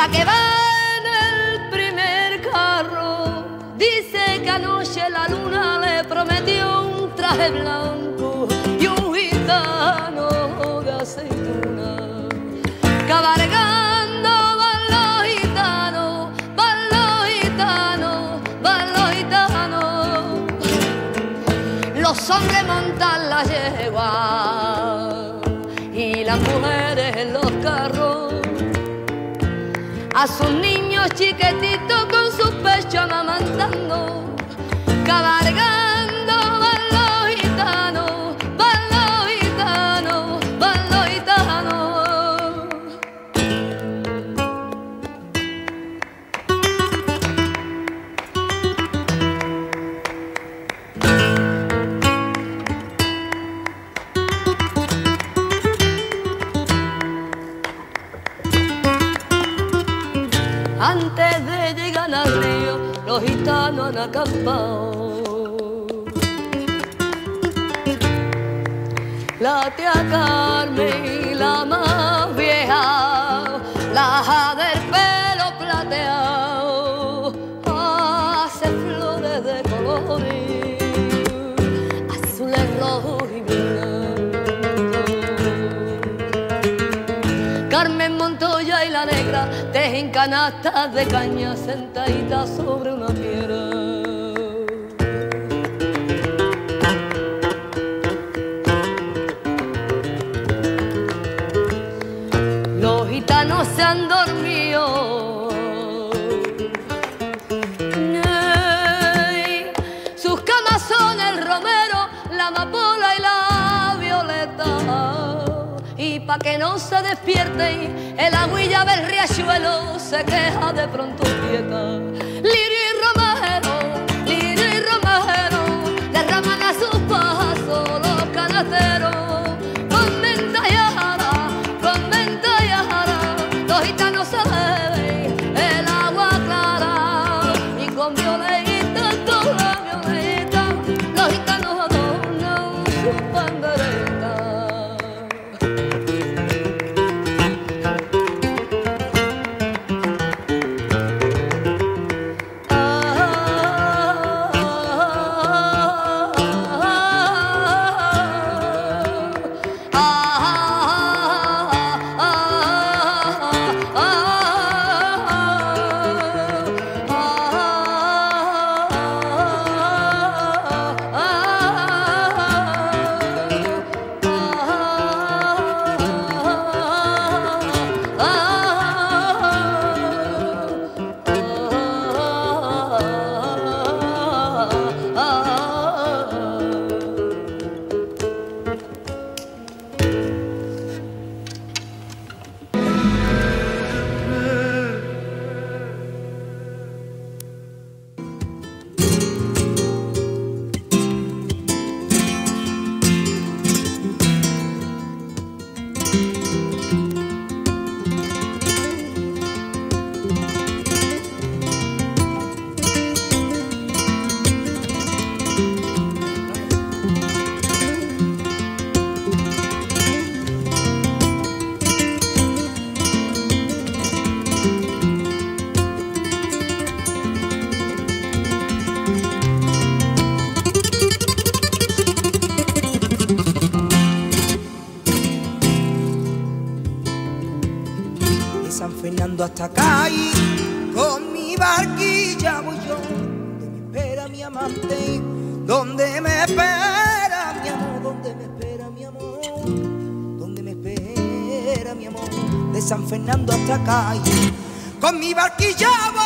la que va en el primer carro, dice que anoche la luna le prometió un traje blanco y un gitano de aceituna. Cabalgando van los gitanos, van los gitanos, van los gitanos. Los hombres montan la yegua y las mujeres. A sus niños chiquititos La tía Carmen la más vieja, la del pelo plateado, hace flores de colores, azules, rojos y blancos. Carmen Montoya y la negra tejen canastas de caña sentaditas sobre una piedra. Pa' que no se despierten, el agüilla del riachuelo se queja de pronto quieta. Fernando hasta acá y con mi barquilla voy yo. Donde me espera mi amante, donde me espera mi amor, donde me espera mi amor, donde me espera mi amor. De San Fernando hasta acá y con mi barquilla voy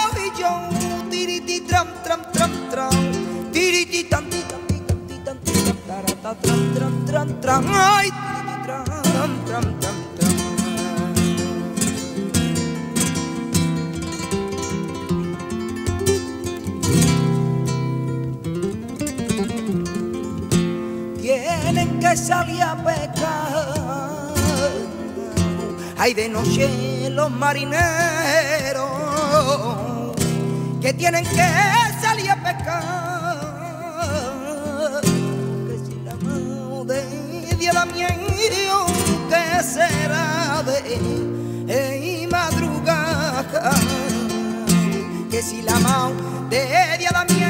Hay de noche los marineros que tienen que salir a pescar. Que si la mano de la mío, que será de madrugada. Que si la mano de la mía,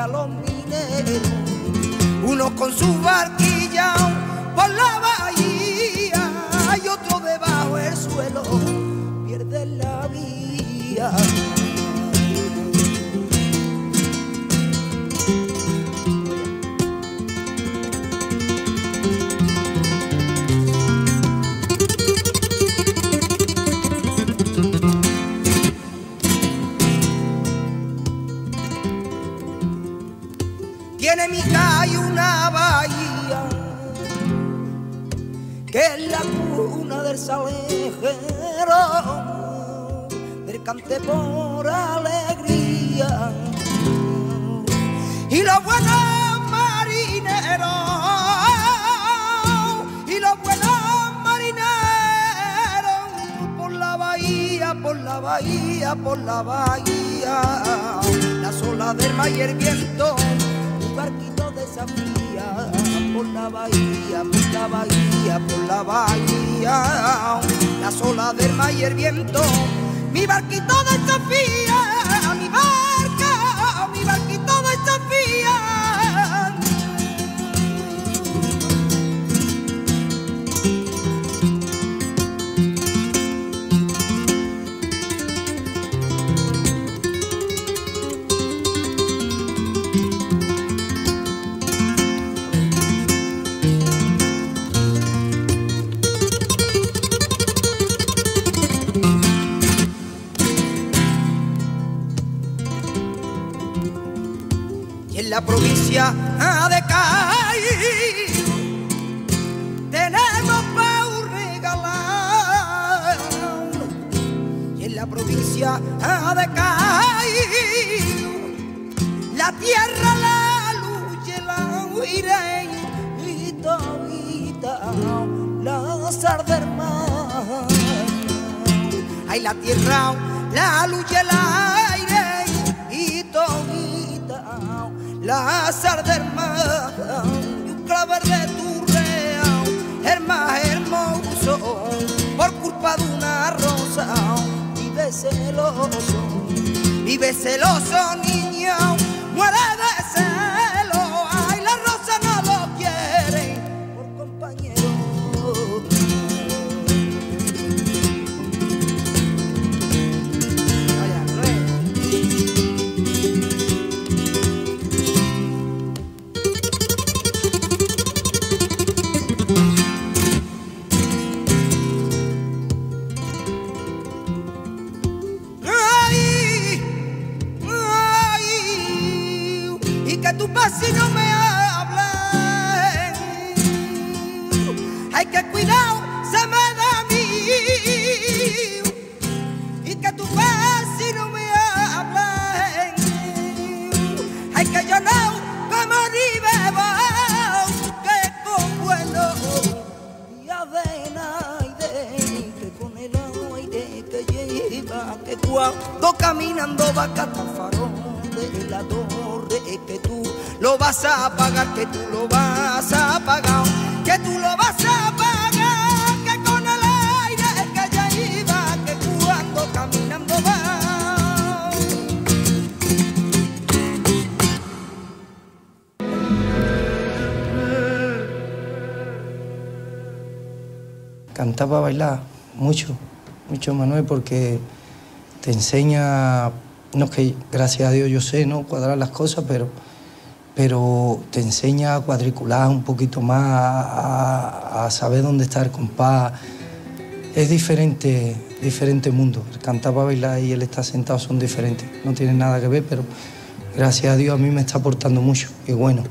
a los mineros, unos con su barquilla por alegría. Y los buenos marineros y los buenos marineros por la bahía por la bahía por la bahía. La sola del mar y el viento barquito desafía por la bahía, por la bahía, por la bahía, la sola del mar y el viento, mi barquito desafía, hay la tierra la luz y el aire y todita la sal del mar y un claver de tu real, el más hermoso, por culpa de una rosa, vive celoso, vive celoso niño, muere a pagar, que tú lo vas a pagar, que tú lo vas a pagar, que con el aire que ya iba, que cuando caminando va. Cantaba, bailar mucho, mucho Manuel, porque te enseña, no es que gracias a Dios yo sé, ¿no? Cuadrar las cosas, pero pero te enseña a cuadricular un poquito más, a, saber dónde está el compás. Es diferente, diferente mundo. El cantar para bailar y el estar sentado son diferentes. No tienen nada que ver, pero gracias a Dios a mí me está aportando mucho. Y bueno.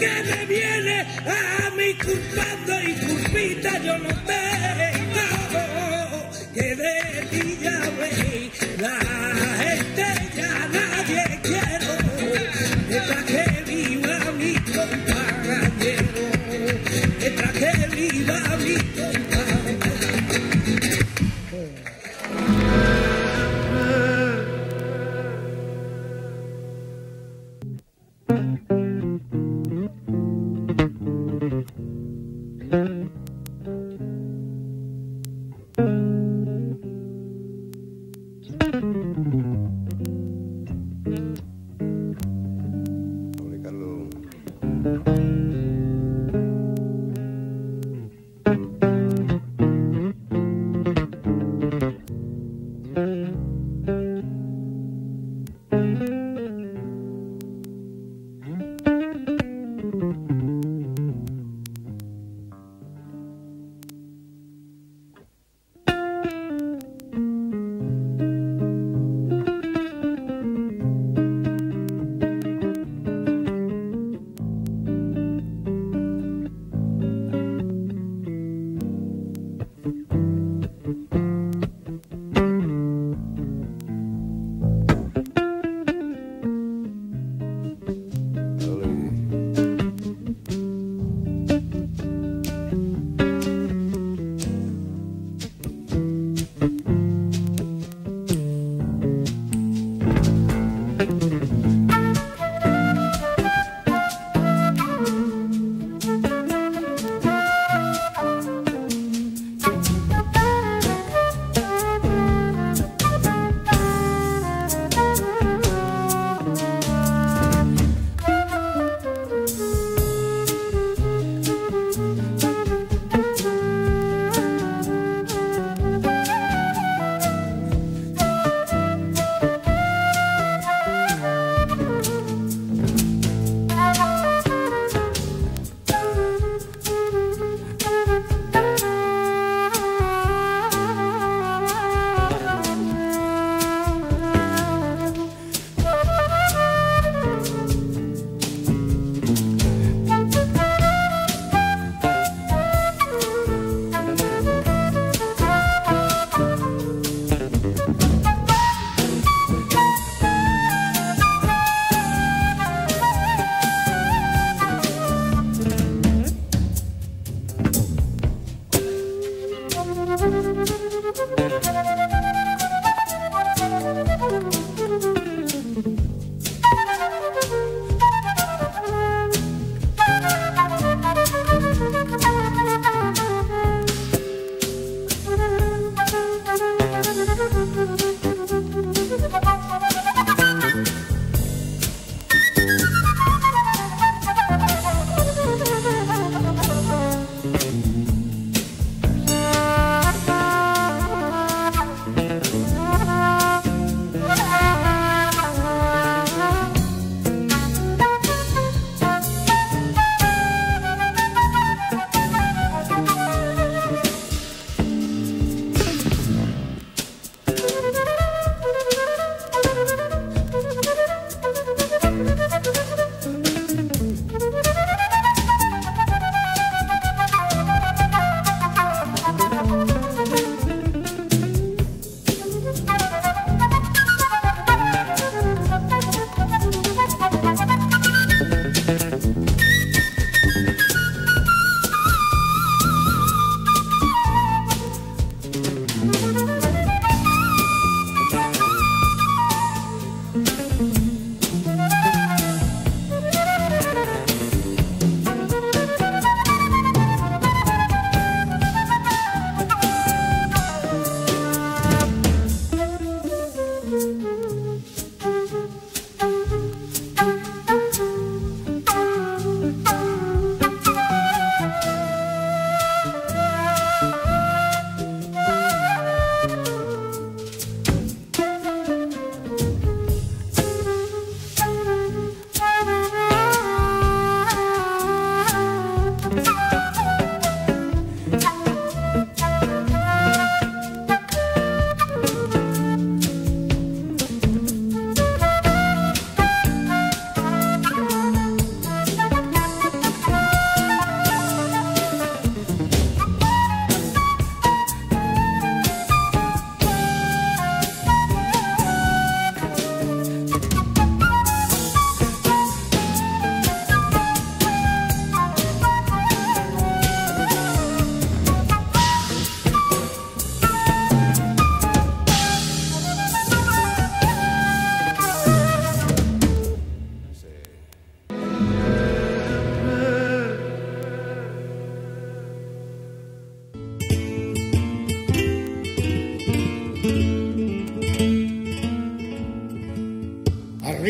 que me viene a mí culpando y culpita yo no tengo que de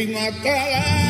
la pared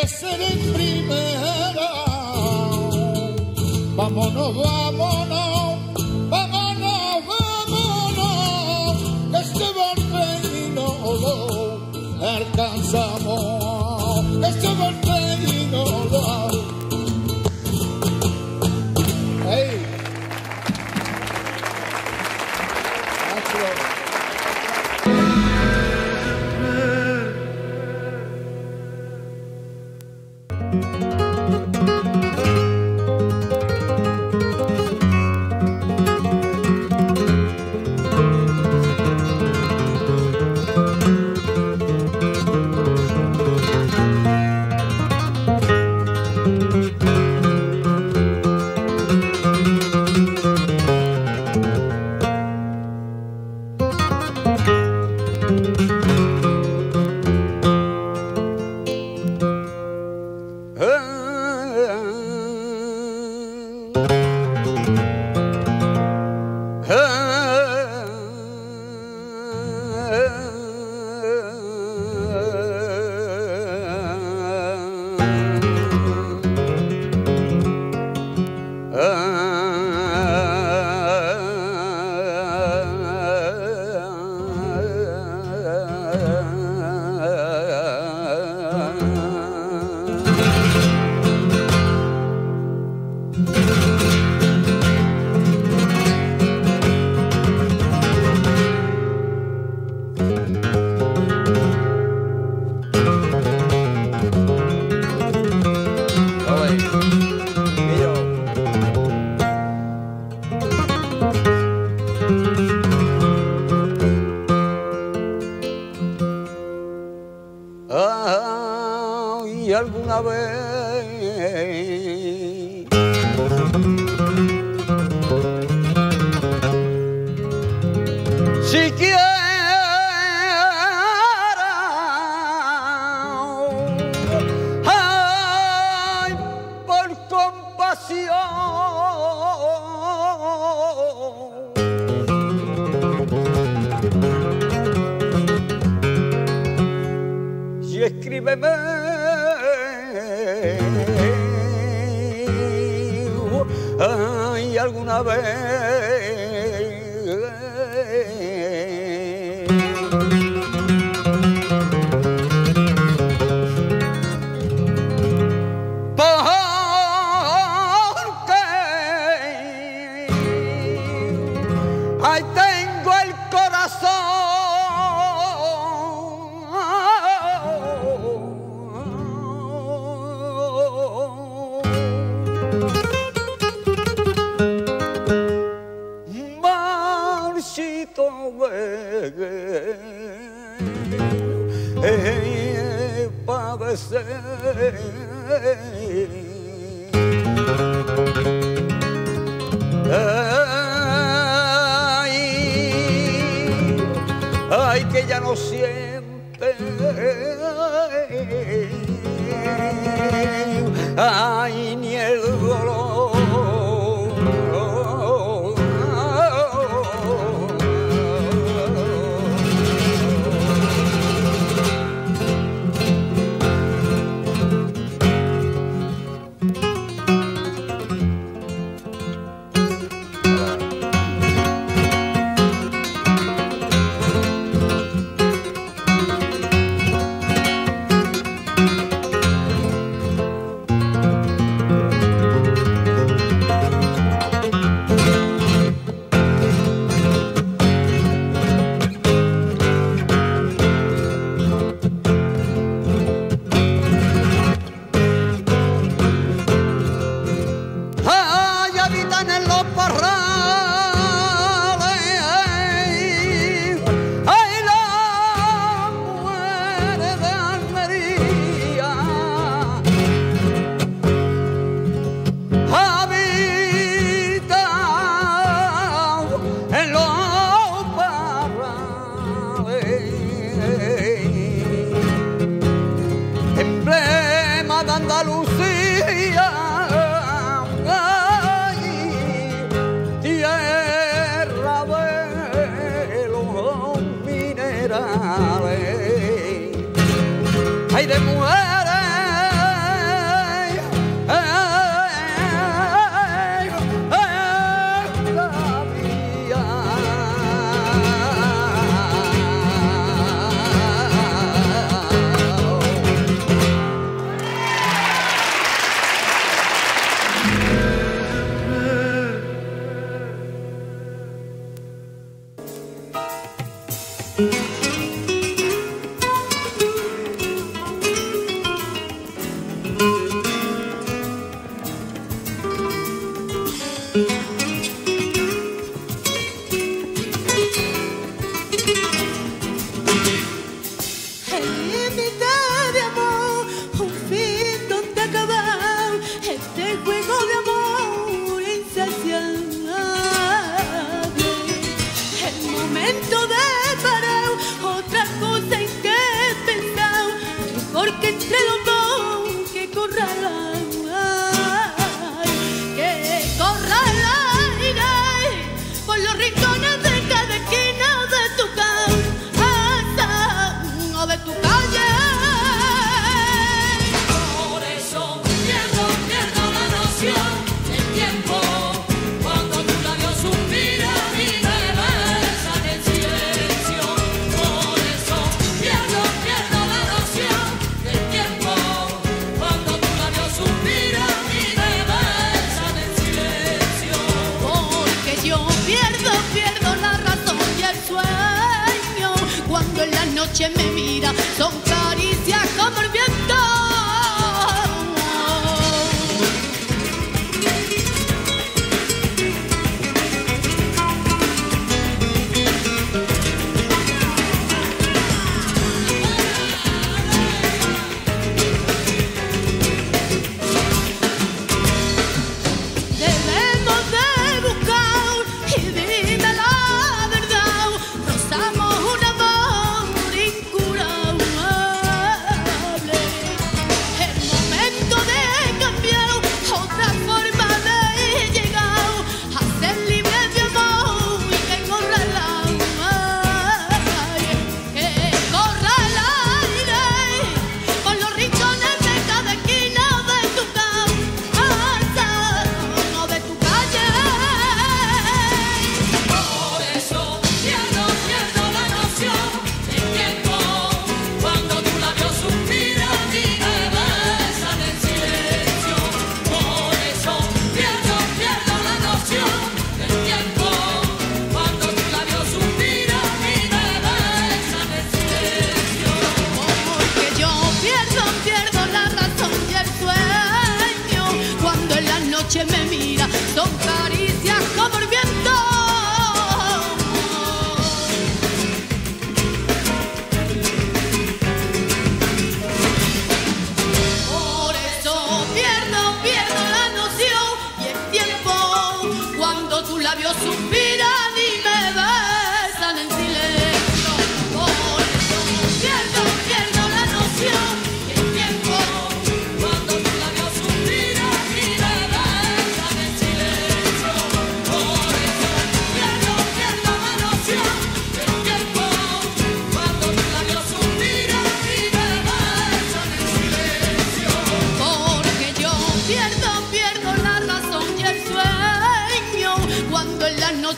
que ser primera. Vámonos, vámonos, vámonos, vámonos, que este barbenino alcanza Cristo ve eh, padecer. Ay, ay, que ya no siento.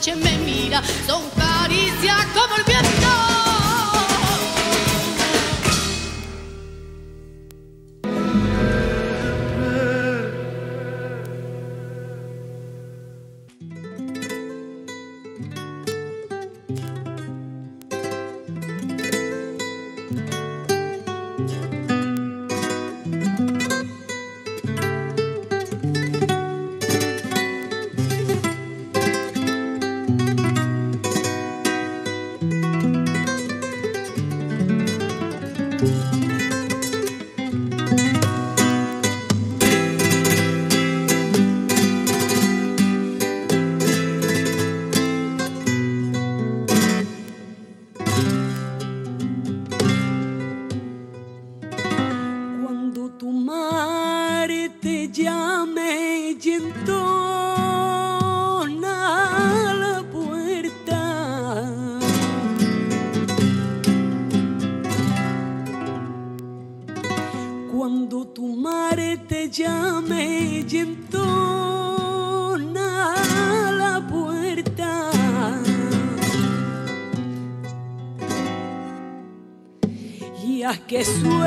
Noche me mira son caricias como el viento que su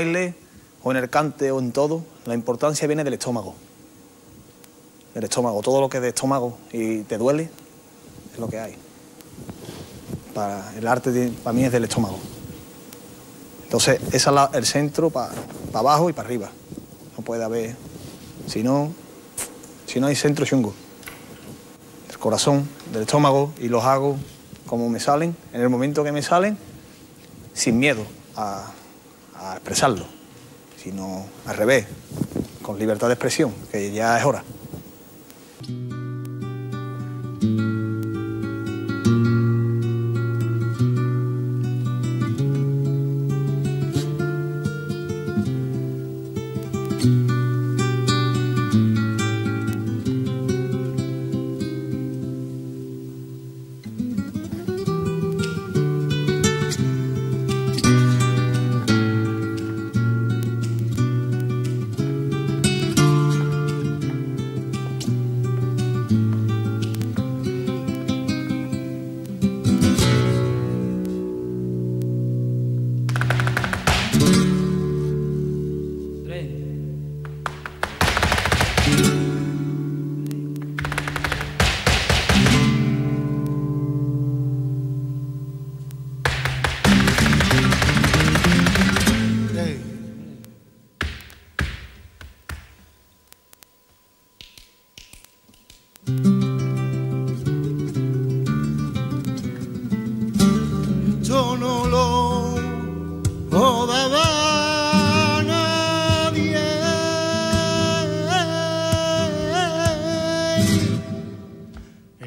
baile o en el cante o en todo, la importancia viene del estómago. El estómago, todo lo que es de estómago y te duele, es lo que hay. Para, el arte para mí es del estómago. Entonces, ese es la, el centro para pa abajo y para arriba. No puede haber, si no, si no hay centro chungo. El corazón, del estómago y los hago como me salen, en el momento que me salen, sin miedo a, a expresarlo, sino al revés, con libertad de expresión, que ya es hora.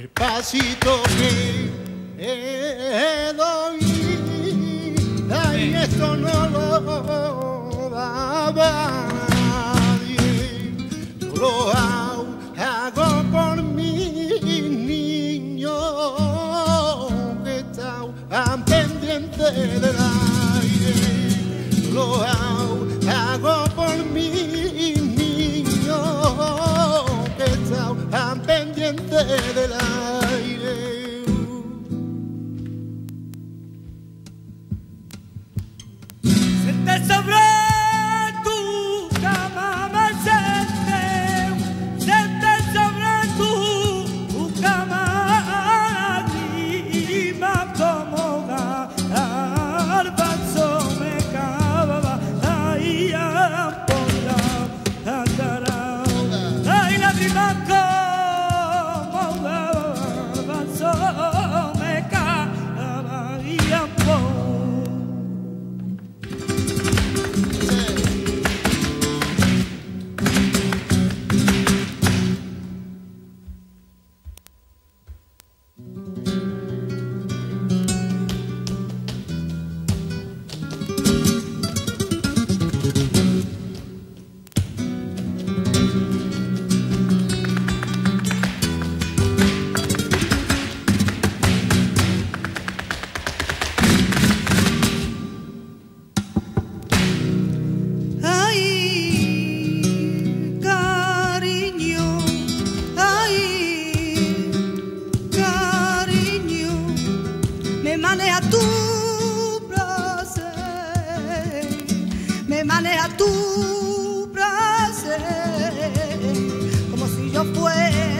El pasito que doy, ay, esto no lo daba a nadie. Yo lo hago, por mis niños que están pendientes del aire. Yo lo hago, hago por mis niños que están pendientes del aire. Me maneja tu placer, como si yo fuera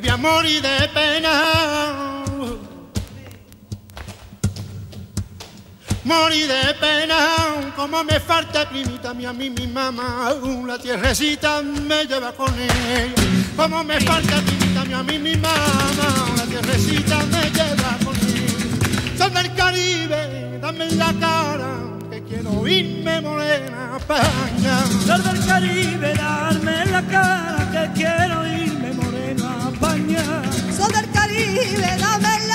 me voy a morir de pena. Morir de pena, como me falta primita mía, a mí mi mamá, la tierrecita me lleva con ella. Como me falta primita mía, a mí mi mamá, la tierrecita me lleva con ella. Sol del Caribe, dame la cara, que quiero irme morena a España. Sol del Caribe, darme la cara que quiero irme. Caribe, dame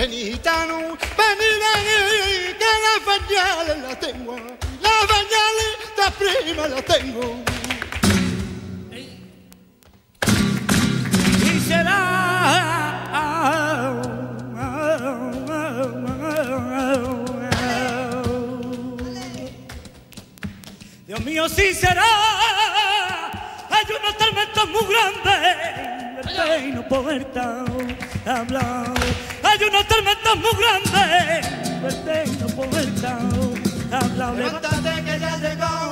amontillado, ven gitano, ven y ven, que las bañales las tengo, las bañales de prima las tengo. Y será. Dios mío, sí será. Hay una tormenta muy grande. Verte y no poder hablar. Tormenta muy grande. Verte y no poder hablar. Levántate que ya llegó